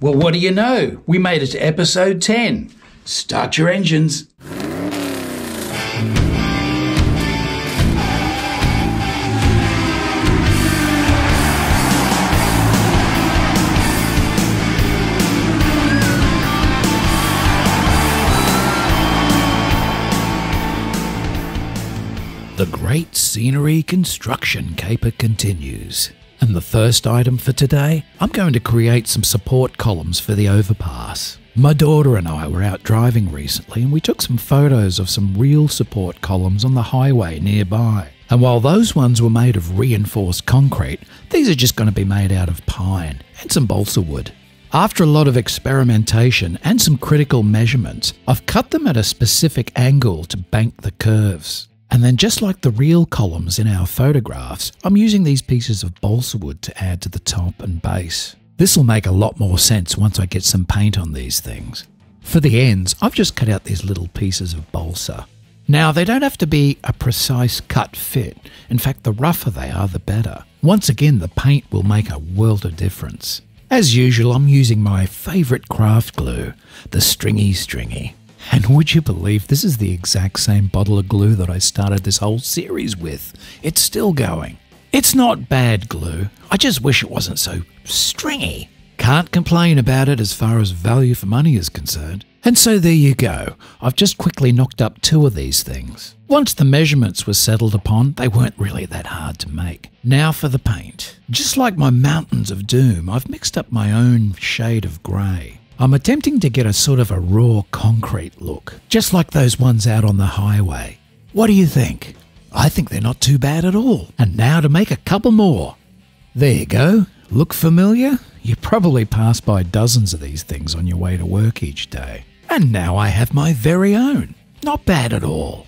Well, what do you know? We made it to episode 10. Start your engines. The Great Scenery Construction Caper continues. And the first item for today, I'm going to create some support columns for the overpass. My daughter and I were out driving recently and we took some photos of some real support columns on the highway nearby. And while those ones were made of reinforced concrete, these are just going to be made out of pine and some balsa wood. After a lot of experimentation and some critical measurements, I've cut them at a specific angle to bank the curves. And then, just like the real columns in our photographs, I'm using these pieces of balsa wood to add to the top and base. This will make a lot more sense once I get some paint on these things. For the ends, I've just cut out these little pieces of balsa. Now, they don't have to be a precise cut fit. In fact, the rougher they are, the better. Once again, the paint will make a world of difference. As usual, I'm using my favourite craft glue, the Stringy Stringy. And would you believe this is the exact same bottle of glue that I started this whole series with? It's still going. It's not bad glue. I just wish it wasn't so stringy. Can't complain about it as far as value for money is concerned. And so there you go. I've just quickly knocked up two of these things. Once the measurements were settled upon, they weren't really that hard to make. Now for the paint. Just like my Mountains of Doom, I've mixed up my own shade of grey. I'm attempting to get a sort of a raw concrete look, just like those ones out on the highway. What do you think? I think they're not too bad at all. And now to make a couple more. There you go. Look familiar? You probably pass by dozens of these things on your way to work each day. And now I have my very own. Not bad at all.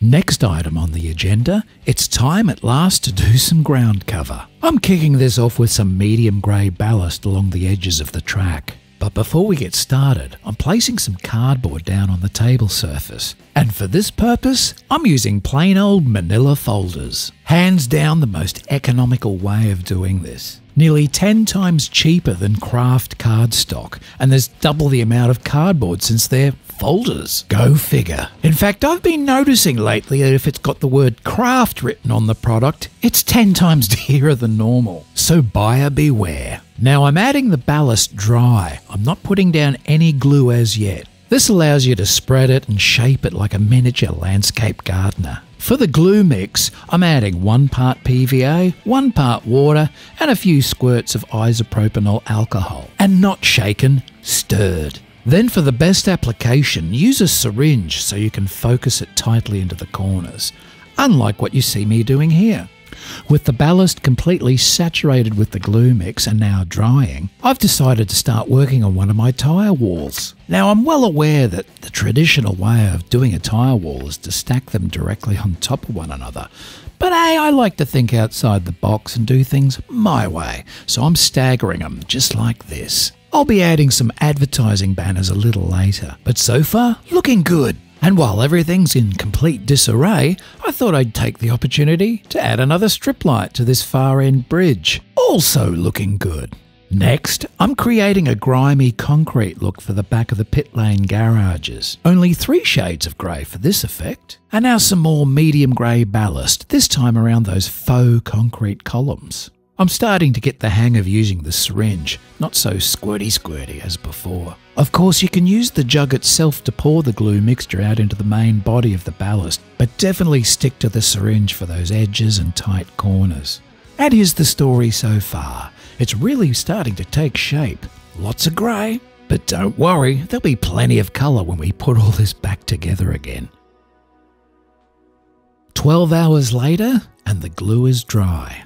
Next item on the agenda, it's time at last to do some ground cover. I'm kicking this off with some medium grey ballast along the edges of the track. But before we get started, I'm placing some cardboard down on the table surface. And for this purpose, I'm using plain old manila folders. Hands down the most economical way of doing this. Nearly 10 times cheaper than craft cardstock, and there's double the amount of cardboard since they're folders. Go figure. In fact, I've been noticing lately that if it's got the word craft written on the product, it's 10 times dearer than normal. So buyer beware. Now I'm adding the ballast dry. I'm not putting down any glue as yet. This allows you to spread it and shape it like a miniature landscape gardener. For the glue mix, I'm adding one part PVA, one part water, and a few squirts of isopropyl alcohol. And not shaken, stirred. Then for the best application, use a syringe so you can focus it tightly into the corners, unlike what you see me doing here. With the ballast completely saturated with the glue mix and now drying, I've decided to start working on one of my tyre walls. Now I'm well aware that the traditional way of doing a tyre wall is to stack them directly on top of one another. But hey, I like to think outside the box and do things my way, so I'm staggering them just like this. I'll be adding some advertising banners a little later, but so far, looking good. And while everything's in complete disarray, I thought I'd take the opportunity to add another strip light to this far end bridge. Also looking good. Next, I'm creating a grimy concrete look for the back of the pit lane garages. Only three shades of grey for this effect. And now some more medium grey ballast, this time around those faux concrete columns. I'm starting to get the hang of using the syringe, not so squirty squirty as before. Of course, you can use the jug itself to pour the glue mixture out into the main body of the ballast, but definitely stick to the syringe for those edges and tight corners. And here's the story so far. It's really starting to take shape. Lots of grey, but don't worry, there'll be plenty of colour when we put all this back together again. 12 hours later, and the glue is dry.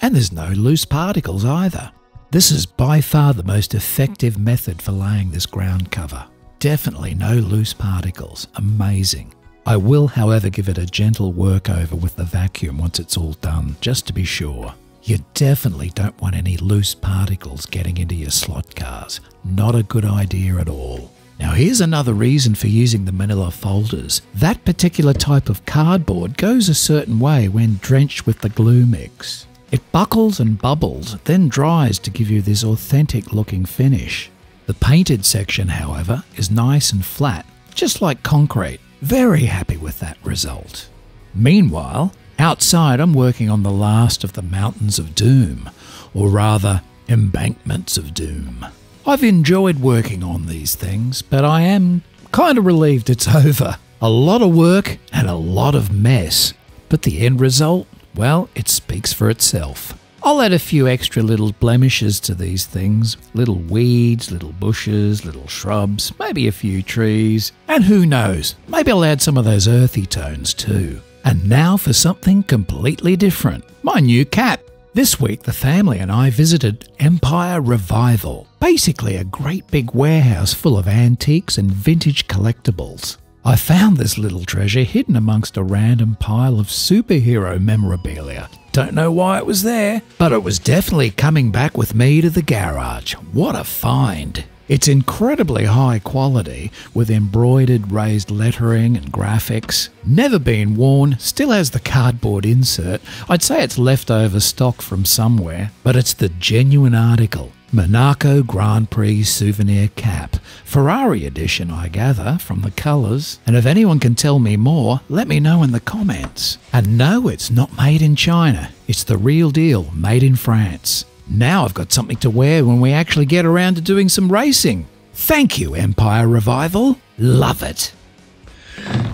And there's no loose particles either. This is by far the most effective method for laying this ground cover. Definitely no loose particles. Amazing. I will, however, give it a gentle work over with the vacuum once it's all done, just to be sure. You definitely don't want any loose particles getting into your slot cars. Not a good idea at all. Now, here's another reason for using the manila folders. That particular type of cardboard goes a certain way when drenched with the glue mix. It buckles and bubbles, then dries to give you this authentic looking finish. The painted section, however, is nice and flat, just like concrete. Very happy with that result. Meanwhile, outside I'm working on the last of the Mountains of Doom, or rather, Embankments of Doom. I've enjoyed working on these things, but I am kind of relieved it's over. A lot of work and a lot of mess, but the end result, well, it speaks for itself. I'll add a few extra little blemishes to these things little weeds, little bushes, little shrubs, maybe a few trees, and who knows, maybe I'll add some of those earthy tones too. And now for something completely different my new cat. This week, the family and I visited Empire Revival, basically a great big warehouse full of antiques and vintage collectibles. I found this little treasure hidden amongst a random pile of superhero memorabilia. Don't know why it was there, but it was definitely coming back with me to the garage. What a find! It's incredibly high quality with embroidered raised lettering and graphics. Never been worn, still has the cardboard insert. I'd say it's leftover stock from somewhere, but it's the genuine article. Monaco Grand Prix souvenir cap. Ferrari edition, I gather, from the colours. And if anyone can tell me more, let me know in the comments. And no, it's not made in China. It's the real deal, made in France. Now I've got something to wear when we actually get around to doing some racing. Thank you, Empire Revival. Love it.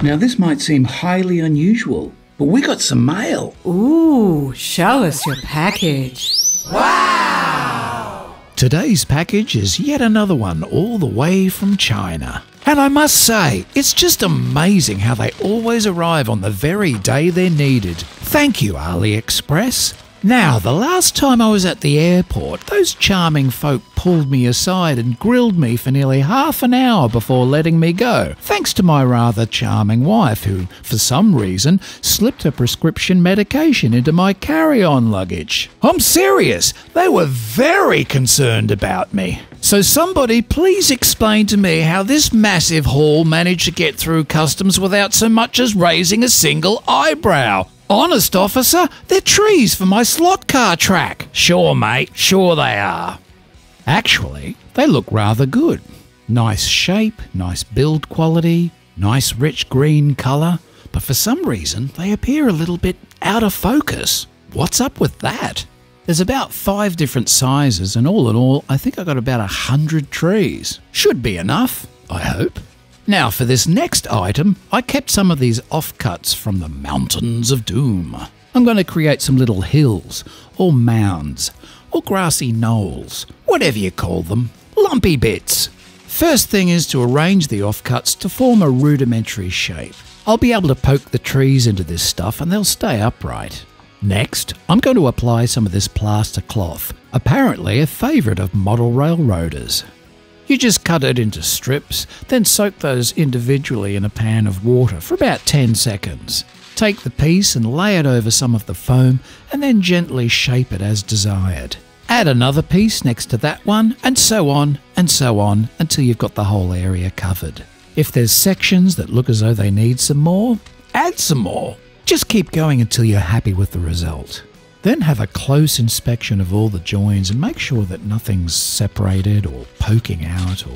Now, this might seem highly unusual, but we got some mail. Ooh, show us your package. Today's package is yet another one all the way from China. And I must say, it's just amazing how they always arrive on the very day they're needed. Thank you, AliExpress. Now, the last time I was at the airport, those charming folk pulled me aside and grilled me for nearly half an hour before letting me go, thanks to my rather charming wife, who, for some reason, slipped a prescription medication into my carry on luggage. I'm serious, they were very concerned about me. So, somebody please explain to me how this massive haul managed to get through customs without so much as raising a single eyebrow. Honest, officer, they're trees for my slot car track. Sure, mate, sure they are. Actually, they look rather good. Nice shape, nice build quality, nice rich green colour, but for some reason they appear a little bit out of focus. What's up with that? There's about five different sizes, and all in all, I think I got about a hundred trees. Should be enough, I hope. Now, for this next item, I kept some of these offcuts from the Mountains of Doom. I'm going to create some little hills, or mounds, or grassy knolls, whatever you call them, lumpy bits. First thing is to arrange the offcuts to form a rudimentary shape. I'll be able to poke the trees into this stuff and they'll stay upright. Next, I'm going to apply some of this plaster cloth, apparently a favourite of model railroaders. You just cut it into strips, then soak those individually in a pan of water for about 10 seconds. Take the piece and lay it over some of the foam, and then gently shape it as desired. Add another piece next to that one, and so on, and so on, until you've got the whole area covered. If there's sections that look as though they need some more, add some more. Just keep going until you're happy with the result. Then have a close inspection of all the joins and make sure that nothing's separated or poking out or.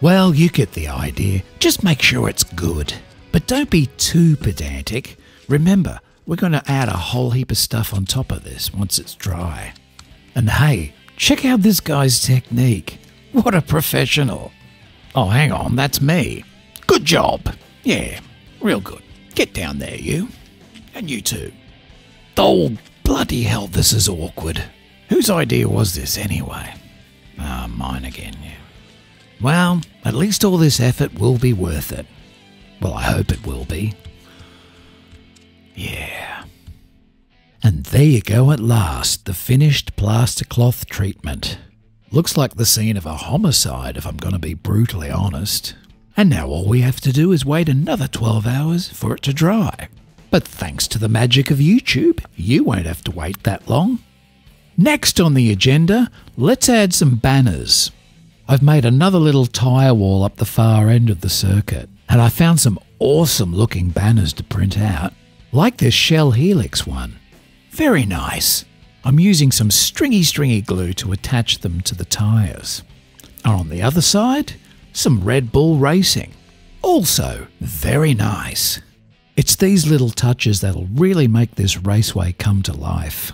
Well, you get the idea. Just make sure it's good. But don't be too pedantic. Remember, we're going to add a whole heap of stuff on top of this once it's dry. And hey, check out this guy's technique. What a professional. Oh, hang on, that's me. Good job. Yeah, real good. Get down there, you. And you too. Oh, bloody hell, this is awkward. Whose idea was this anyway? Ah, mine again, yeah. Well, at least all this effort will be worth it. Well, I hope it will be. Yeah. And there you go at last, the finished plaster cloth treatment. Looks like the scene of a homicide, if I'm going to be brutally honest. And now all we have to do is wait another 12 hours for it to dry. But thanks to the magic of YouTube, you won't have to wait that long. Next on the agenda, let's add some banners. I've made another little tyre wall up the far end of the circuit, and I found some awesome looking banners to print out, like this Shell Helix one. Very nice. I'm using some stringy stringy glue to attach them to the tyres. And on the other side, some Red Bull Racing. Also, very nice. It's these little touches that'll really make this raceway come to life.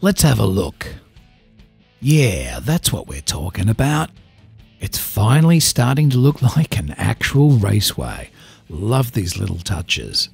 Let's have a look. Yeah, that's what we're talking about. It's finally starting to look like an actual raceway. Love these little touches.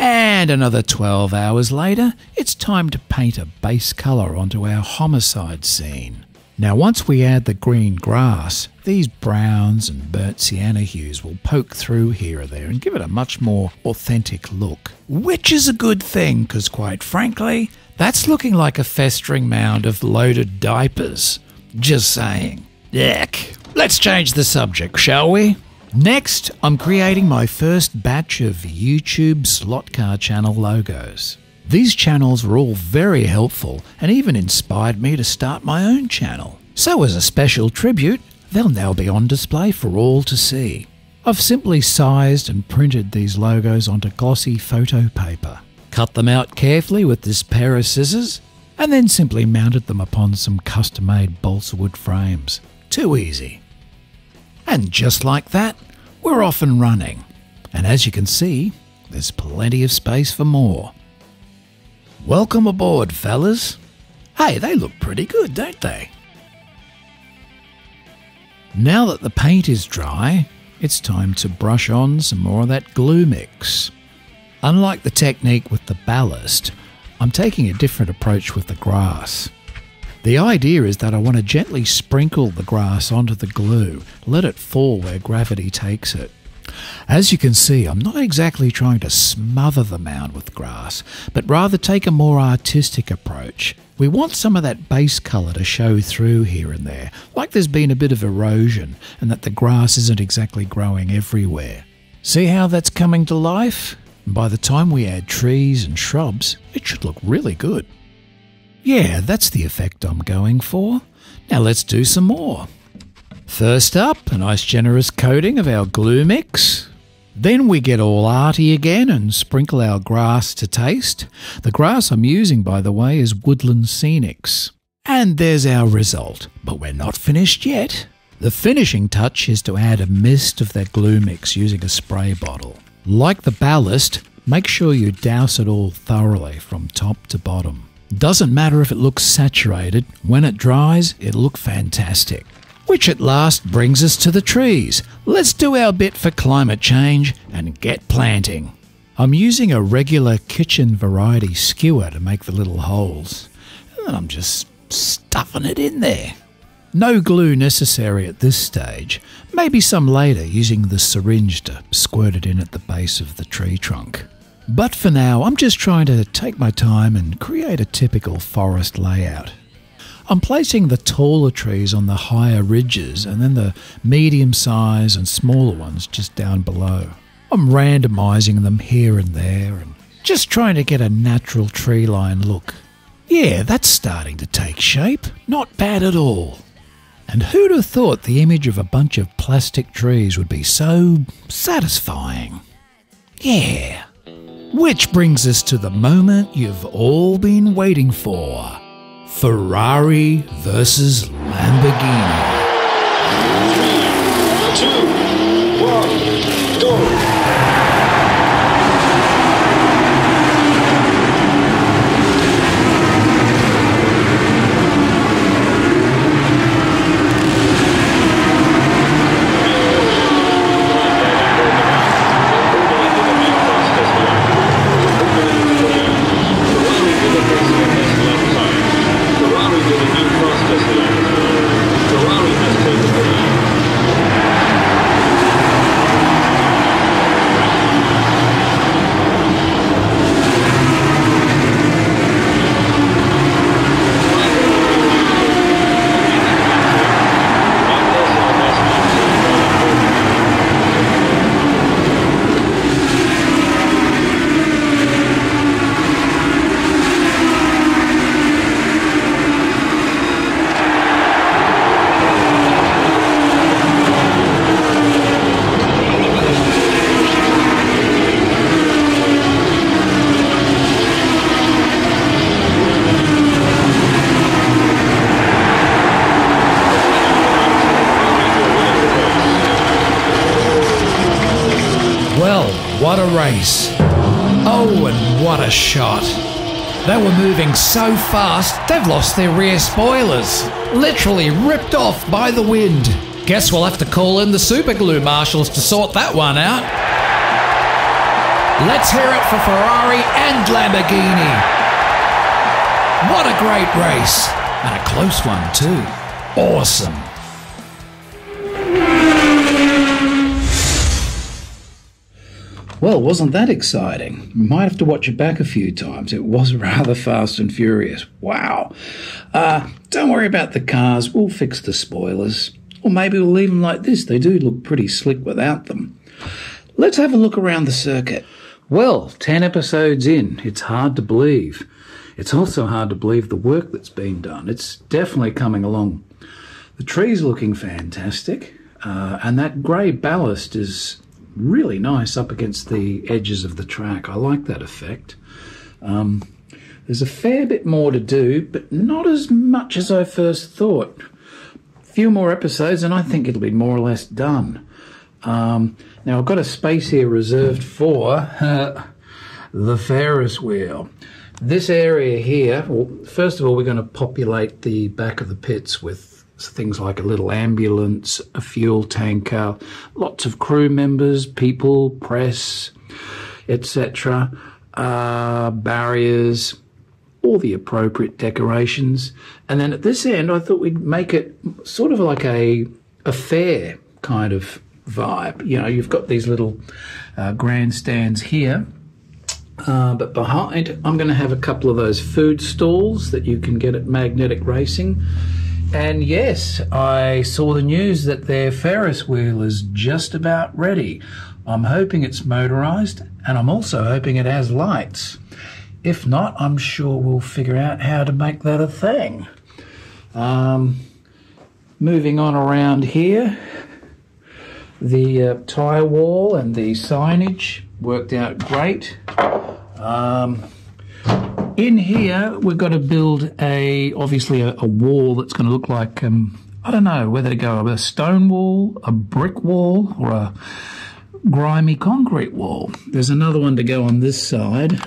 And another 12 hours later, it's time to paint a base colour onto our homicide scene. Now, once we add the green grass, these browns and burnt sienna hues will poke through here or there and give it a much more authentic look. Which is a good thing, because quite frankly, that's looking like a festering mound of loaded diapers. Just saying. Yuck. Let's change the subject, shall we? Next, I'm creating my first batch of YouTube slot car channel logos. These channels were all very helpful and even inspired me to start my own channel. So, as a special tribute, they'll now be on display for all to see. I've simply sized and printed these logos onto glossy photo paper, cut them out carefully with this pair of scissors, and then simply mounted them upon some custom made balsa wood frames. Too easy. And just like that, we're off and running. And as you can see, there's plenty of space for more. Welcome aboard, fellas. Hey, they look pretty good, don't they? Now that the paint is dry, it's time to brush on some more of that glue mix. Unlike the technique with the ballast, I'm taking a different approach with the grass. The idea is that I want to gently sprinkle the grass onto the glue, let it fall where gravity takes it. As you can see, I'm not exactly trying to smother the mound with grass, but rather take a more artistic approach. We want some of that base colour to show through here and there, like there's been a bit of erosion and that the grass isn't exactly growing everywhere. See how that's coming to life? And By the time we add trees and shrubs, it should look really good. Yeah, that's the effect I'm going for. Now let's do some more. First up, a nice generous coating of our glue mix. Then we get all arty again and sprinkle our grass to taste. The grass I'm using, by the way, is Woodland Scenics. And there's our result. But we're not finished yet. The finishing touch is to add a mist of that glue mix using a spray bottle. Like the ballast, make sure you douse it all thoroughly from top to bottom. Doesn't matter if it looks saturated, when it dries, it'll look fantastic. Which at last brings us to the trees. Let's do our bit for climate change and get planting. I'm using a regular kitchen variety skewer to make the little holes, and I'm just stuffing it in there. No glue necessary at this stage, maybe some later using the syringe to squirt it in at the base of the tree trunk. But for now, I'm just trying to take my time and create a typical forest layout. I'm placing the taller trees on the higher ridges and then the medium size and smaller ones just down below. I'm randomising them here and there and just trying to get a natural tree line look. Yeah, that's starting to take shape. Not bad at all. And who'd have thought the image of a bunch of plastic trees would be so satisfying? Yeah. Which brings us to the moment you've all been waiting for. Ferrari versus Lamborghini. Two, one, go. Ferrari what a race. Oh, and what a shot. They were moving so fast, they've lost their rear spoilers. Literally ripped off by the wind. Guess we'll have to call in the super glue marshals to sort that one out. Let's hear it for Ferrari and Lamborghini. What a great race. And a close one, too. Awesome. Well, wasn't that exciting? Might have to watch it back a few times. It was rather fast and furious. Wow. Uh, don't worry about the cars. We'll fix the spoilers. Or maybe we'll leave them like this. They do look pretty slick without them. Let's have a look around the circuit. Well, 10 episodes in. It's hard to believe. It's also hard to believe the work that's been done. It's definitely coming along. The tree's looking fantastic. Uh, and that grey ballast is really nice up against the edges of the track. I like that effect. Um, there's a fair bit more to do, but not as much as I first thought. A few more episodes, and I think it'll be more or less done. Um, now, I've got a space here reserved for uh, the Ferris wheel. This area here, well, first of all, we're going to populate the back of the pits with things like a little ambulance, a fuel tanker, lots of crew members, people, press, etc., uh, barriers, all the appropriate decorations. And then at this end, I thought we'd make it sort of like a, a fair kind of vibe. You know, you've got these little uh, grandstands here. Uh, but behind, I'm going to have a couple of those food stalls that you can get at Magnetic Racing. And yes, I saw the news that their Ferris wheel is just about ready. I'm hoping it's motorized, and I'm also hoping it has lights. If not, I'm sure we'll figure out how to make that a thing. Um, moving on around here, the uh, tyre wall and the signage worked out great. Um, in here, we've got to build a obviously a, a wall that's going to look like um, I don't know whether to go a stone wall, a brick wall, or a grimy concrete wall. There's another one to go on this side,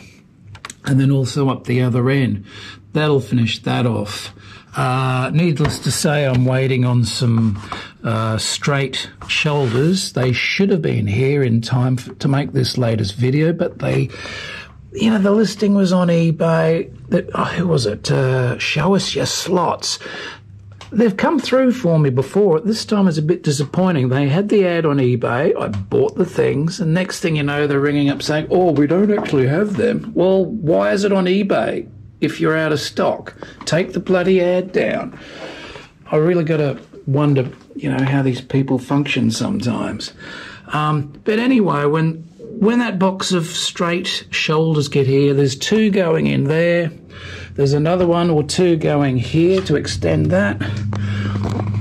and then also up the other end. That'll finish that off. Uh, needless to say, I'm waiting on some uh, straight shoulders. They should have been here in time for, to make this latest video, but they you know, the listing was on eBay. Oh, who was it? Uh, show us your slots. They've come through for me before. This time is a bit disappointing. They had the ad on eBay. I bought the things, and next thing you know, they're ringing up saying, "Oh, we don't actually have them." Well, why is it on eBay if you're out of stock? Take the bloody ad down. I really got to wonder, you know, how these people function sometimes. Um, but anyway, when when that box of straight shoulders get here, there's two going in there. There's another one or two going here to extend that.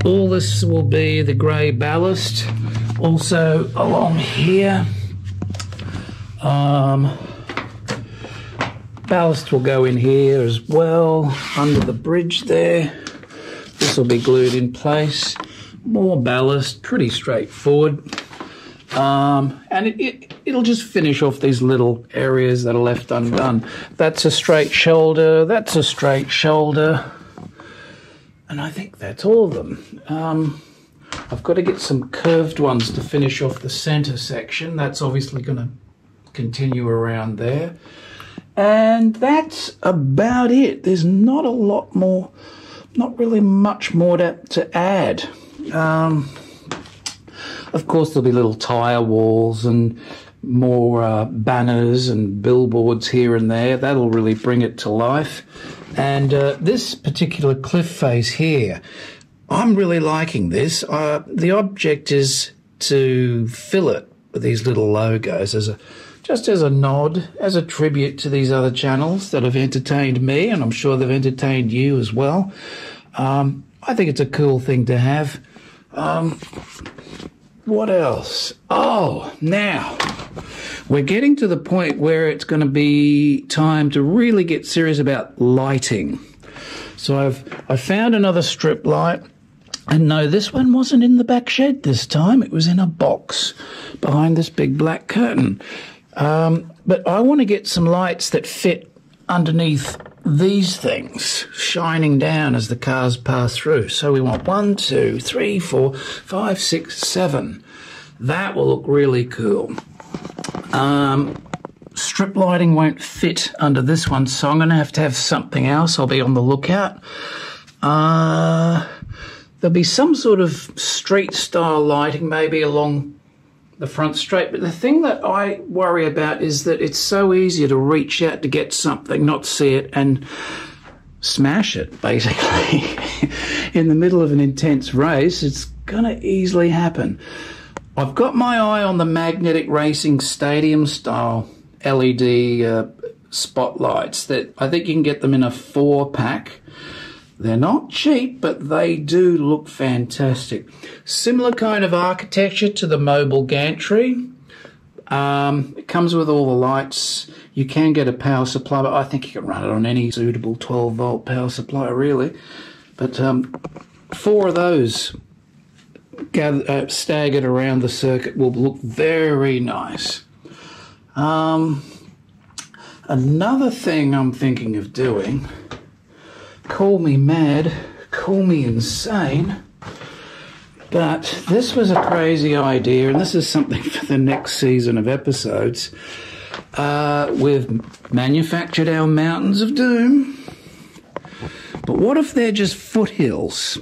All this will be the grey ballast. Also along here. Um, ballast will go in here as well, under the bridge there. This will be glued in place. More ballast, pretty straightforward. Um, and it, it, it'll just finish off these little areas that are left undone. That's a straight shoulder, that's a straight shoulder. And I think that's all of them. Um, I've got to get some curved ones to finish off the center section. That's obviously going to continue around there. And that's about it. There's not a lot more, not really much more to, to add. Um, of course, there'll be little tyre walls and more uh, banners and billboards here and there. That'll really bring it to life. And uh, this particular cliff face here, I'm really liking this. Uh, the object is to fill it with these little logos as a just as a nod, as a tribute to these other channels that have entertained me, and I'm sure they've entertained you as well. Um, I think it's a cool thing to have. Um, what else? Oh, now we're getting to the point where it's going to be time to really get serious about lighting. So I've I found another strip light. And no, this one wasn't in the back shed this time. It was in a box behind this big black curtain. Um, but I want to get some lights that fit underneath these things shining down as the cars pass through. So we want one, two, three, four, five, six, seven. That will look really cool. Um, strip lighting won't fit under this one, so I'm going to have to have something else. I'll be on the lookout. Uh, there'll be some sort of street style lighting, maybe along the front straight. But the thing that I worry about is that it's so easy to reach out to get something, not see it, and smash it, basically. In the middle of an intense race, it's going to easily happen. I've got my eye on the magnetic racing stadium style LED uh, spotlights that I think you can get them in a four pack. They're not cheap, but they do look fantastic. Similar kind of architecture to the mobile gantry. Um, it comes with all the lights. You can get a power supply, but I think you can run it on any suitable 12 volt power supply, really. But um, four of those uh, staggered around the circuit will look very nice. Um, another thing I'm thinking of doing, call me mad, call me insane, but this was a crazy idea, and this is something for the next season of episodes. Uh, we've manufactured our mountains of doom, but what if they're just foothills?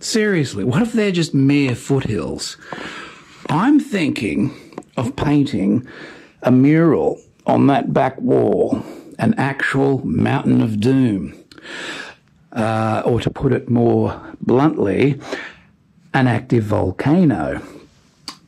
Seriously, what if they're just mere foothills? I'm thinking of painting a mural on that back wall, an actual mountain of doom. Uh, or to put it more bluntly, an active volcano.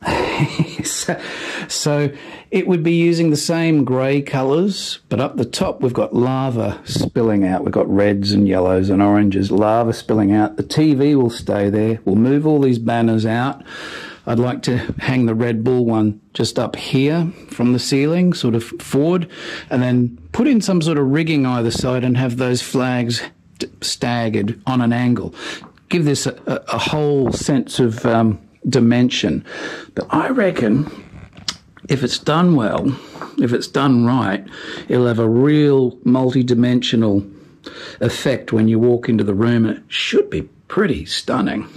so, so, it would be using the same grey colours, but up the top we've got lava spilling out. We've got reds and yellows and oranges, lava spilling out. The TV will stay there. We'll move all these banners out. I'd like to hang the Red Bull one just up here from the ceiling, sort of forward, and then put in some sort of rigging either side and have those flags staggered on an angle. Give this a, a whole sense of um, dimension. But I reckon if it's done well, if it's done right, it'll have a real multi-dimensional effect when you walk into the room, and it should be pretty stunning.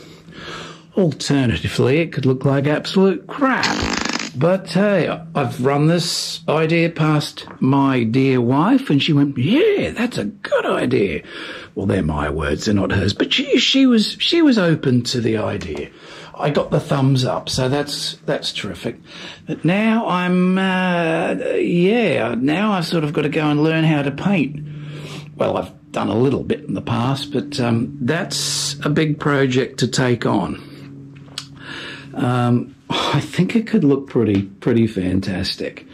Alternatively, it could look like absolute crap. But hey, I've run this idea past my dear wife, and she went, "Yeah, that's a good idea." Well, they're my words; they're not hers. But she, she was, she was open to the idea. I got the thumbs up, so that's that's terrific. But now I'm, uh, yeah, now I've sort of got to go and learn how to paint. Well, I've done a little bit in the past, but um, that's a big project to take on. Um, I think it could look pretty pretty fantastic.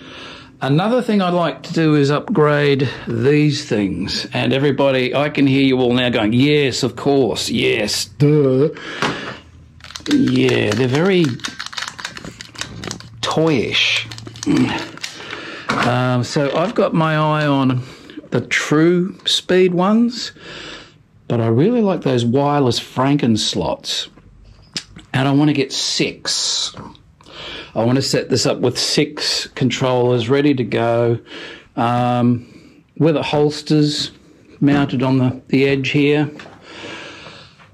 Another thing I'd like to do is upgrade these things. And everybody, I can hear you all now going, yes, of course, yes, duh. Yeah, they're very toyish. Um, so I've got my eye on the true speed ones, but I really like those wireless Frankenslots. And I want to get six. I want to set this up with six controllers ready to go um, with the holsters mounted on the, the edge here.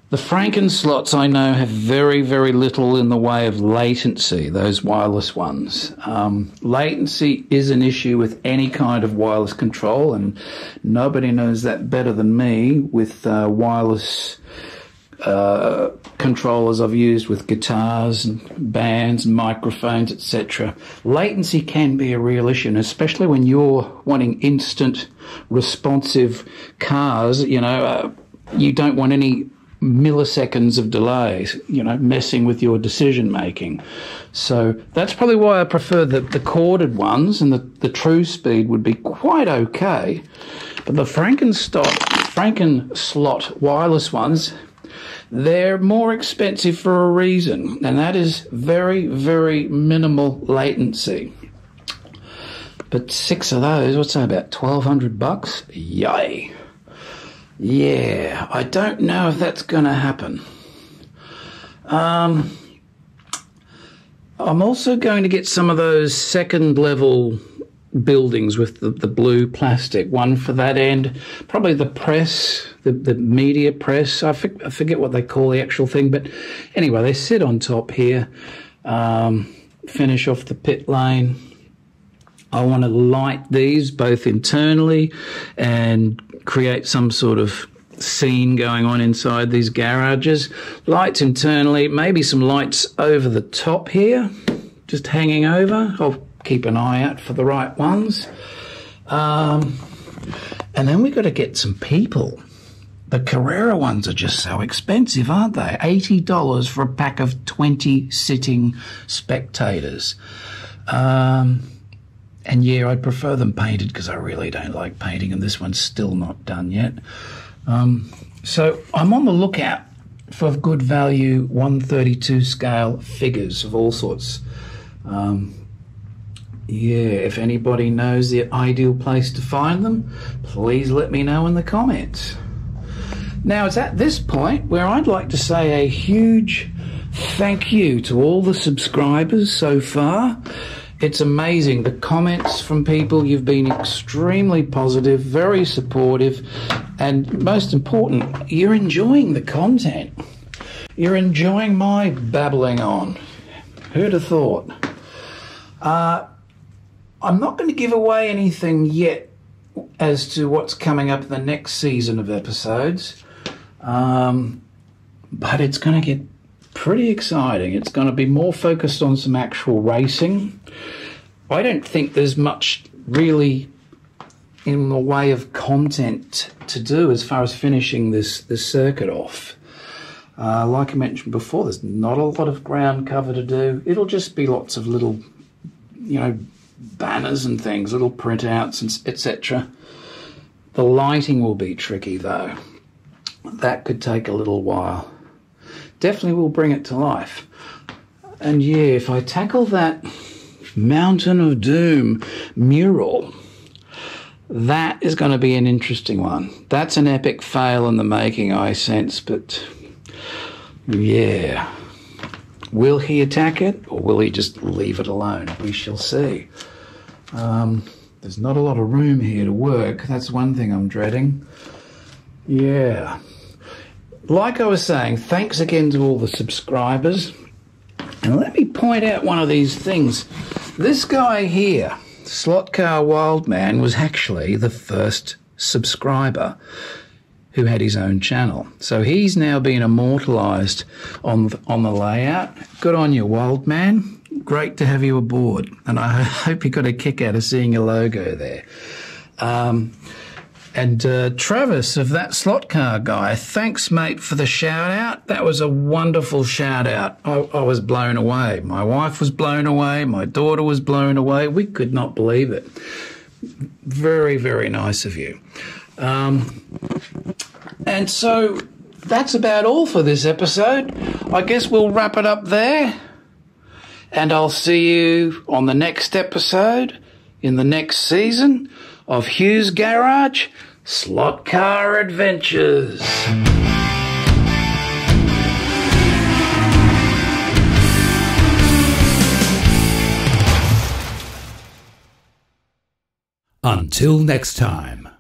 The Frankenslots I know have very, very little in the way of latency, those wireless ones. Um, latency is an issue with any kind of wireless control, and nobody knows that better than me with uh, wireless uh, controllers I've used with guitars and bands and microphones, etc. Latency can be a real issue, especially when you're wanting instant, responsive cars. You know, uh, you don't want any milliseconds of delays, you know, messing with your decision making. So that's probably why I prefer the, the corded ones, and the, the true speed would be quite okay. But the Frankenstock, Frankenslot wireless ones, they're more expensive for a reason, and that is very, very minimal latency. But six of those, what's that, about 1200 bucks? Yay. Yeah, I don't know if that's going to happen. Um, I'm also going to get some of those second level buildings with the, the blue plastic. One for that end, probably the press, the, the media press. I, for, I forget what they call the actual thing, but anyway, they sit on top here. Um, finish off the pit lane. I want to light these both internally and create some sort of scene going on inside these garages. Lights internally, maybe some lights over the top here, just hanging over. I'll keep an eye out for the right ones. Um, and then we've got to get some people. The Carrera ones are just so expensive, aren't they? $80 for a pack of 20 sitting spectators. Um, and yeah, I prefer them painted because I really don't like painting, and this one's still not done yet. Um, so I'm on the lookout for good value 132 scale figures of all sorts. Um, yeah, if anybody knows the ideal place to find them, please let me know in the comments. Now, it's at this point where I'd like to say a huge thank you to all the subscribers so far. It's amazing. The comments from people, you've been extremely positive, very supportive, and most important, you're enjoying the content. You're enjoying my babbling on. Who'd have thought? Uh, I'm not going to give away anything yet as to what's coming up in the next season of episodes. Um, but it's going to get pretty exciting. It's going to be more focused on some actual racing. I don't think there's much really in the way of content to do as far as finishing this, this circuit off. Uh, like I mentioned before, there's not a lot of ground cover to do. It'll just be lots of little, you know, banners and things, little printouts, and etc. The lighting will be tricky though that could take a little while. Definitely will bring it to life. And yeah, if I tackle that Mountain of Doom mural, that is going to be an interesting one. That's an epic fail in the making, I sense, but yeah. Will he attack it or will he just leave it alone? We shall see. Um, there's not a lot of room here to work. That's one thing I'm dreading. Yeah like I was saying, thanks again to all the subscribers. And let me point out one of these things. This guy here, Slot Car Wildman, was actually the first subscriber who had his own channel. So he's now been immortalized on the, on the layout. Good on you, Wildman. Great to have you aboard. And I hope you got a kick out of seeing your logo there. Um, and uh, Travis of that slot car guy, thanks, mate, for the shout out. That was a wonderful shout out. I, I, was blown away. My wife was blown away. My daughter was blown away. We could not believe it. Very, very nice of you. Um, and so that's about all for this episode. I guess we'll wrap it up there. And I'll see you on the next episode in the next season of Hughes Garage Slot Car Adventures. Until next time.